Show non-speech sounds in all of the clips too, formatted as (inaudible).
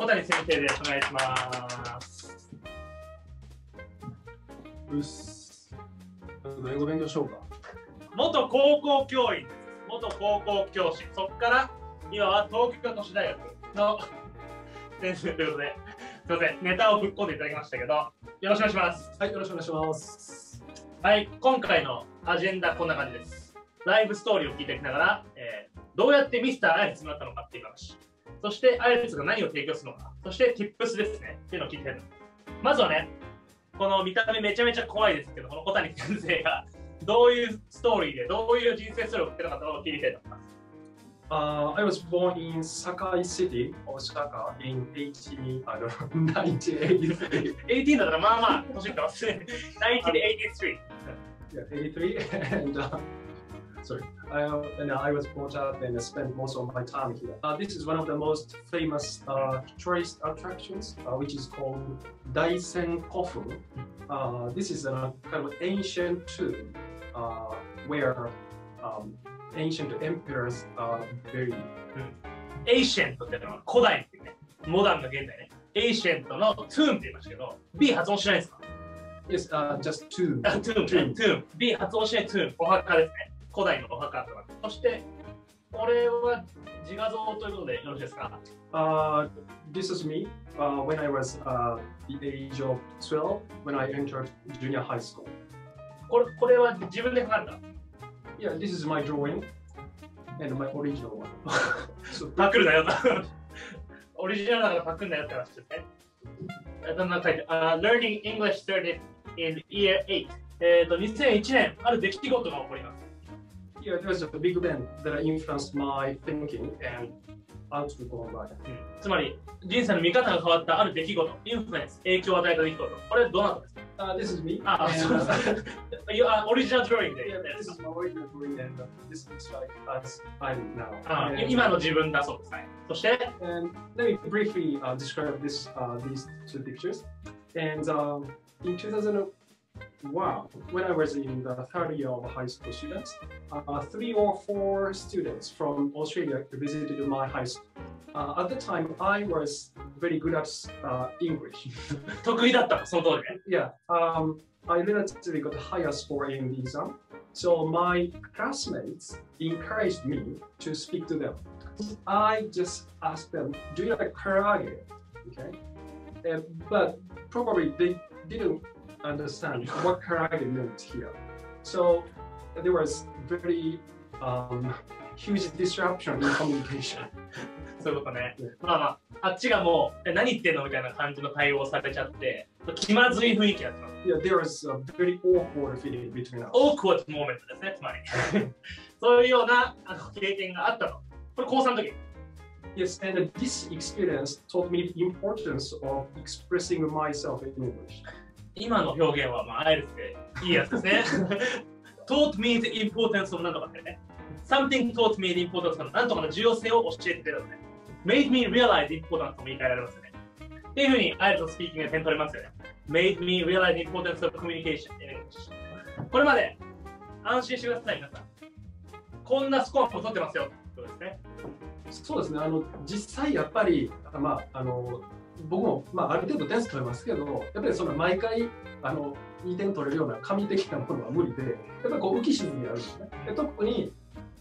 小谷先生です。お願いします。うっす。英語勉強しようか。元高校教員です。元高校教師。そこから今は東京都市大学の先生ということで、すみません、ネタをぶっ込んでいただきましたけど、よろしくお願いします。はい、よろしくお願いします。はい、今回のアジェンダこんな感じです。ライブストーリーを聞いていきながら、えーどうやってミスターアイレツになったのかっていう話、そしてアイレスが何を提供するのか、そして Tips ですね、っていうのを聞いてるまずはね、この見た目めちゃめちゃ怖いですけど、この小谷先生がどういうストーリーで、どういう人生ストーリーを送ってるのかを聞いていきたいと思います。Uh, I was born in Sakai City, Osaka, in 80, I don't know, 1983. 18だからまあまあ、年いってますね。1983。 Yeah, 83. (laughs) and uh, sorry, I, uh, and I was brought up and spent most of my time here. Uh, this is one of the most famous uh, tourist attractions, uh, which is called Daisen Kofu. Uh, this is a kind of ancient tomb uh, where um, ancient emperors are buried. エイシェントってのは古代ってね、モダンが現代ね。エイシェントのトゥーンって言いましたけど、B 発音しないですか？Yes, uh, just tomb. あトゥーン、トゥーン、トゥーン。B 発音しないトゥーン、お墓ですね。古代のお墓とか。そして、これは自画像ということでよろしいですか？Uh, this is me uh, when I was uh, the age of 12 when I entered junior high school. これこれは自分で描かれた？Yeah, this is my drawing and my original one. so, パクるなよと。オリジナルだからパクるなよって話ですね。えどんな書いてあ ?Learning English started in year 8。えっ、と、2001年、ある出来事が起こります。yeah, it was a big event that influenced my thinking and outlook on life. うんつまり、人生の見方が変わったある出来事、インフルエンス、影響を与えた出来事。これどなたですか Uh, this is me. あ、 and, そうで uh, す。(laughs) いやあオリジナルドローイングで。 yeah, this is my original drawing and uh, this looks like as I'm now. あ And- 今の自分だそうです。はいそして、 And let me briefly uh, describe this, uh, these two pictures. And um, in 2001, when I was in the third year of high school students, uh, three or four students from Australia visited my high school. Uh, at the time, I was very good at uh, English. (laughs) 得意だったの、その通りね。 yeah, um, I relatively got a higher score in the exam. So my classmates encouraged me to speak to them. I just asked them, "Do you like karage?" Okay, and, but probably they didn't understand what karate meant here. So there was very um, huge disruption in communication. (laughs) そういうことね。まあまあ、あっちがもう、え、何言ってんのみたいな感じの対応されちゃって、気まずい雰囲気だったの。Yeah, there was a very awkward feeling between us. Awkward moment ですね、つまり。そういうようなあの経験があったの。これ、高3の時。Yes, (laughs) and this experience taught me the importance of expressing myself in English. 今の表現は、まあ、あえていいやつですね。taught me the importance of なんとかってね。something taught me the importance of なんとかの重要性を教えてくれたのね。made me realize the importance とも言い換えられますよね。っていうふうに、あえてスピーキングで点取れますよね。made me realize the importance of communication in English これまで安心してください、皆さん。こんなスコアも取ってますよ。そうですね。そうですね、あの実際やっぱり、まあ、あの僕も、まあ、ある程度点数取れますけど、やっぱりその毎回あのいい点取れるような紙的なものは無理で、やっぱりこう浮き沈みがあるんですね。で特に、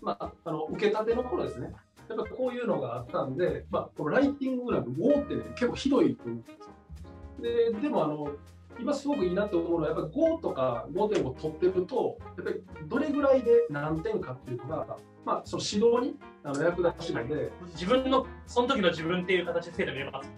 まあ、あの受けたての頃ですね、やっぱりこういうのがあったんで、まあ、このライティングなんて、5って、ね、結構ひどいと思うんですよ。ででもあの今すごくいいなと思うのは、やっぱり5とか5.5取ってると、やっぱりどれぐらいで何点かっていうのが、まあ、その指導にあの役立つので、自分の、その時の自分っていう形で見れます。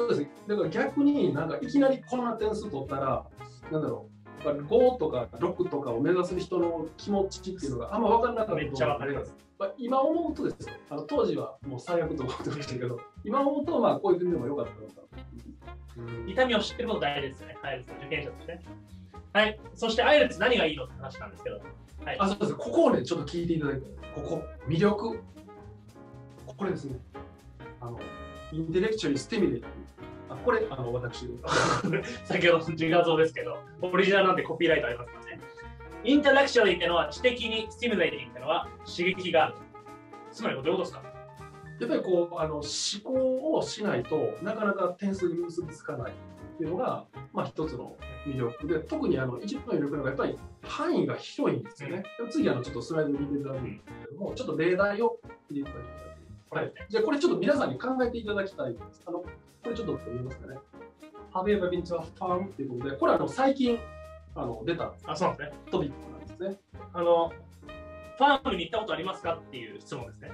そうですね。だから逆になんかいきなりこんな点数取ったら、なんだろう、やっぱり5とか6とかを目指す人の気持ちっていうのがあんま分からなかったと思うめっちゃわかります。まあ、今思うとですよあの当時はもう最悪と思ってましたけど、今思うとまあこういう国でもよかったのかな。痛みを知ってること大事ですよね、 IELTS の受験者として。はい、そして IELTS 何がいいのって話なんですけど、はい、あ、そうですね。ここをね、ちょっと聞いていただい。ここ、魅力。これですね。あの、 intellectually stimulate。あ、これ、あの、私。(laughs) 先ほどの自画像ですけど、オリジナルなんでコピーライトありますからね。 intellectually っていうのは知的に stimulating ってのは刺激がある。つまりどういうことですか？やっぱりこうあの思考をしないとなかなか点数に結びつかないっていうのが、まあ、一つの魅力で特にあの一番の魅力なのがやっぱり範囲が広いんですよね。で次あのちょっとスライドに入れていただくんですけどもちょっと例題を入れていただきたい。はい、じゃあこれちょっと皆さんに考えていただきたいです。あのこれちょっと見えますかね。Have you ever been to a farm? っていうことで、これあの最近あの出たあ、そうなんですね。トピックなんですね。あの、ファームに行ったことありますかっていう質問ですね。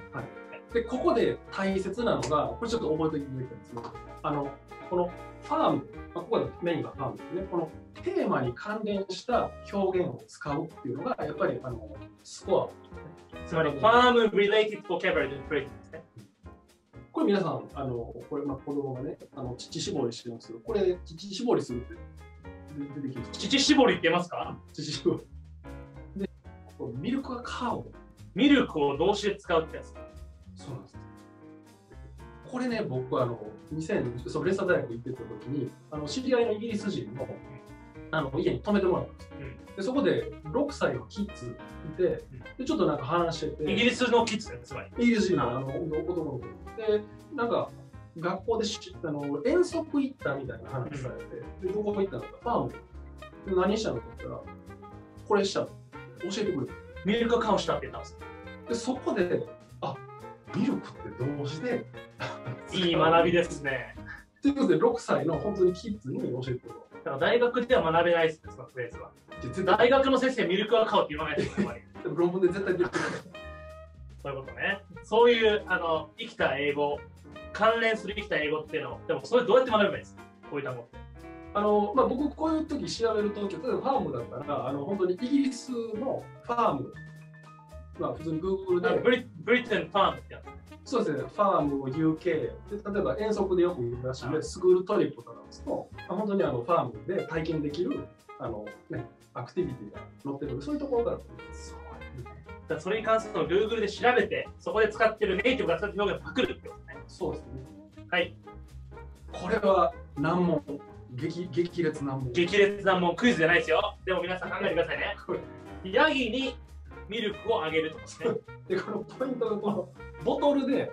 で、ここで大切なのが、これちょっと覚えておいていただきたいんですけど、あの、このファーム、まあ、ここでメインがファームですね。このテーマに関連した表現を使うっていうのが、やっぱりあのスコつまり、ファーム related vocabulary ですね。ア。これ皆さん、あの、これ、まあ、子供がね、あの、乳搾りしてますけど、これ、乳搾りするって出てきますか乳搾りって言えますか？乳搾り。で、ミルクはカーボン。ミルクを動詞で使うってやつ。そうなんです。これね、僕あの2000そうレッサー大学行ってた時に、あの知り合いのイギリス人のあの家に泊めてもらったんですよ。でそこで6歳のキッズいて、でちょっとなんか話してて、イギリスのキッズね、つまり。イギリス人のあの男の子で、なんか学校でしあの遠足行ったみたいな話されて、でどこ行ったのか、ファームで何したのって言ったら、これしたの教えてくれる。ミルクカウしたって言ったんです。でそこで、あミルクって動詞で、いい学びですね。ということで、6歳の本当にキッズに教えてもだから大学では学べないですね、そのフレーズは。大学の先生、ミルクは買うって言わないですよ。でも論文で絶対出てくる。そういうことね。そういうあの生きた英語、関連する生きた英語っていうのを、でもそれどうやって学べばいいですか？こういう単語って。あのまあ、僕、こういう時調べるとき、例えばファームだったら、あの本当にイギリスのファーム、まあ、普通に Google で、ブリブリテンファームってやつ。そうですね、ファーム、UK で、例えば遠足でよく行くらしいので、スクールトリップとかですと、まあ、本当にあのファームで体験できるあの、ね、アクティビティが載ってるので、そういうところからそうだからそれに関するのを Google で調べて、そこで使ってるネイティブが使ってる表現をパクるってことね。そうですね。はい。これは難問、激激烈難問。激烈なもんクイズじゃないですよ。でも皆さん考えてくださいね。ヤギにミルクをあげるとかですね。(laughs) で、このポイントがこのボトルで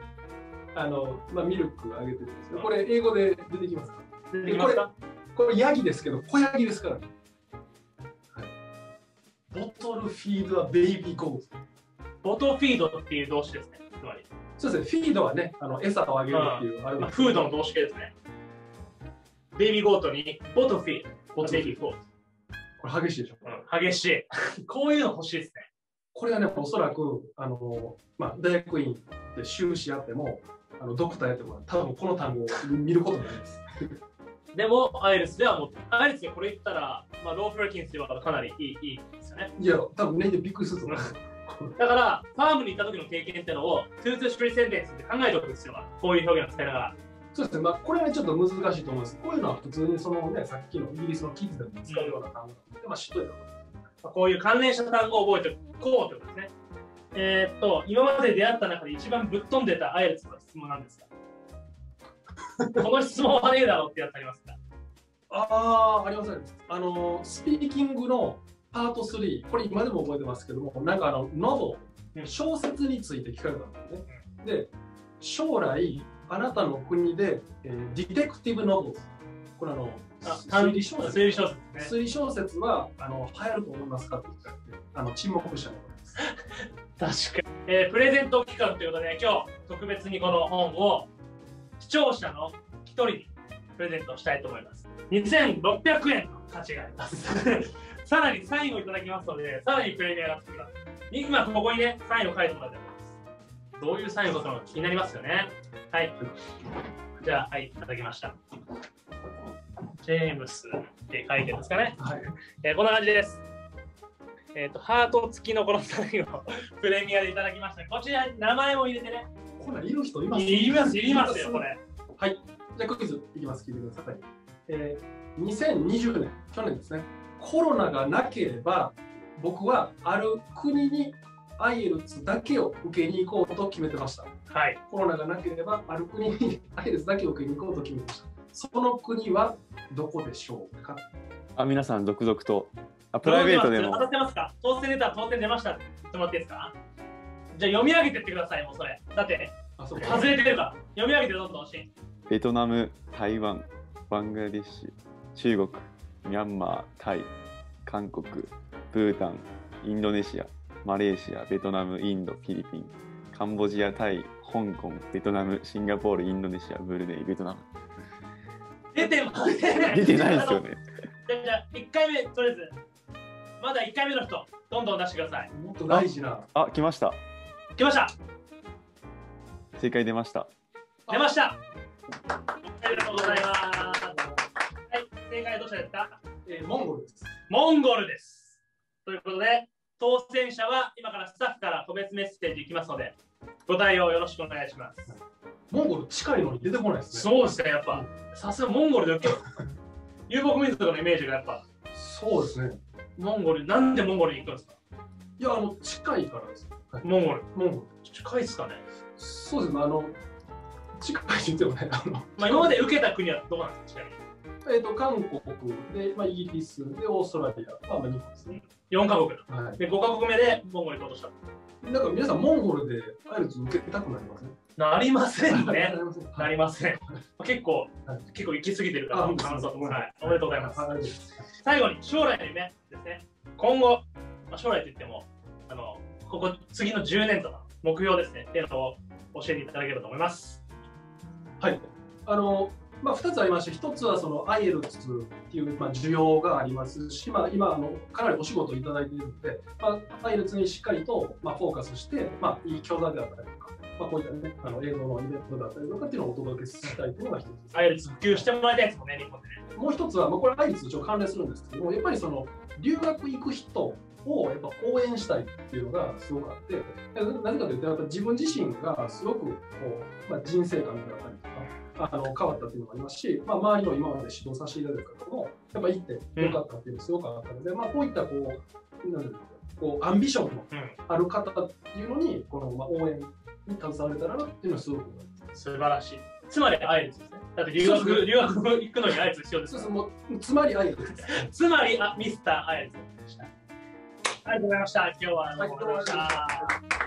あの、まあ、ミルクあげてるんですよ。これ英語で出てきますか？出てきますか？これヤギですけど、小ヤギですからね。はい、ボトルフィードはベイビーゴーズ。ボトフィードっていう動詞ですね。つまり。そうですね、フィードはね、あの餌をあげるっていう、あれまあ、フードの動詞形ですね。ベイビーゴートにボトフィード。ボトルベイビーゴート。これ激しいでしょ。うん、激しい。こういうの欲しいですね。これはね、おそらくあの、まあ、大学院で修士やっても、あのドクターやっても、多分この単語を見ることないです。(laughs) でも、アイレスではもう、アイレスでこれ言ったら、まあ、ローフレキンスではかなりいいいいですよね。いや、多分ね、びっくりすると思う。(laughs) だから、ファームに行った時の経験っていうのを、2 to 3センテンスって考えておく必要がある。こういう表現を使いながら。そうですね、まあ、これはね、ちょっと難しいと思います。こういうのは普通にそのね、さっきのイギリスのキッズでも使うような単語なので、まあ、知っといた方がいいまあこういう関連した単語を覚えておこうということですね。えーっと、今まで出会った中で一番ぶっ飛んでた IELTS の質問なんですか (laughs) この質問はねえだろうってやつありますか？ああ、ありますあります。あの、スピーキングのパート3、これ今でも覚えてますけども、なんかあの、 novel、小説について聞かれたんですね。で、将来、あなたの国で、えー detective novels、これあの、あ推理小説。推理小説ね。推理小説はあの流行ると思いますかって聞かれて、あの沈黙したのです。(laughs) 確かに。えープレゼント期間ということで、今日特別にこの本を視聴者の一人にプレゼントしたいと思います。2600円の価値があります。(laughs) さらにサインをいただきますので、さらにプレミアがつきます。今ここにね、サインを書いてもらってます。どういうサインを書くのか気になりますよね。はい。じゃあ、はい、いただきました。ジェームスって書いてるんですかね。はい。えーこんな感じです。えっ、と、ハート付きのこのサインを (laughs) プレミアでいただきました。こちらに名前も入れてね。こんなんいる人います？いります、いりますよ、これ。はい。じゃあクイズいきます。聞いてください。えー、2020年、去年ですね。コロナがなければ、僕はある国にアイエルツだけを受けに行こうと決めてました。はい。コロナがなければ、ある国にアイエルツだけを受けに行こうと決めてました。その国はどこでしょうか？あ皆さん続々とあプライベートでもどうします当たってますか？当選レター当選出ましたって言ってもらっていいですか？じゃあ読み上げてってください、もうそれ。だって、あそうか外れてるから。読み上げてどんどんし。ベトナム、台湾、バングラデシュ、中国、ミャンマー、タイ、韓国、ブータン、インドネシア、マレーシア、ベトナム、インド、フィリピン、カンボジア、タイ、香港、ベトナム、シンガポール、インドネシア、ブルネイ、ベトナム。出てます。出出てないですよ。ね。じゃあ、じゃあ1回目、とりあえず、まだ1回目の人、どんどん出してください。もっと大事なあ、来ました。来ました正解出ました。出ましたありがとうございます。はい、正解はどちらですか？えーモンゴルですモンゴルです。ということで、当選者は今からスタッフから個別メッセージいきますので、ご対応よろしくお願いします。モンゴル近いのに出てこないですね。そうですね、やっぱ、さすがモンゴルで受け。遊牧民族のイメージがやっぱ、そうですね。モンゴル、なんでモンゴルに行くんですか？いやあの近いからです、はい、モンゴル。モンゴル。近いですかね。そうですね。あの近いって言ってもねあの。まあ、今まで受けた国はどこなんですか？ちなみに。えっ、と韓国で、まあ、イギリスでオーストラリア、まあ、まあ日本ですね、4カ国。はい、で、5カ国目でモンゴル行こうとした。なんか皆さんモンゴルでアイルツ受けたくなりますねなりませんなね。(laughs) りませんなりません。結構はい、結構行き過ぎてるから、感想ですか？はい。おめでとうございます最後に将来の夢ですね。今後、まあ、将来といっても、あのここ次の10年とか目標ですね。っていうのを教えていただければと思います。はい。あの、まあ、2つありまして、1つはその IELTS っていう、まあ、需要がありますし、まあ、今あの、かなりお仕事をいただいているので、まあ、IELTS にしっかりと、まあ、フォーカスして、まあ、いい教材であったりとか、まあ、こういったね、あの映像のイベントだったりとかっていうのをお届けしたいというのが1つです。アイルツ普及してもらいたいですもんね、日本でね。もう1つは、まあ、これ IELTS と関連するんですけども、やっぱりその、留学行く人をやっぱ応援したいっていうのがすごくあって、なぜかというと、やっぱ自分自身がすごくこう、まあ、人生観だったりとか、あの変わったっていうのもありますし、まあ、周りの今まで指導させていただいた方も、やっぱ行ってよかったっていうのがすごくあったので、まあ、こういったこう、なんこうアンビションのうん、ある方っていうのに、この、まあ、応援に携われたらなっていうのはすごく思います。素晴らしい。つまりアイルツですね。だって留学留学行くのにアイルツ必要ですそうそうもうつまりアイルです。つまりあミスターアイルツでした。ありがとうございました。今日はありがとうございました。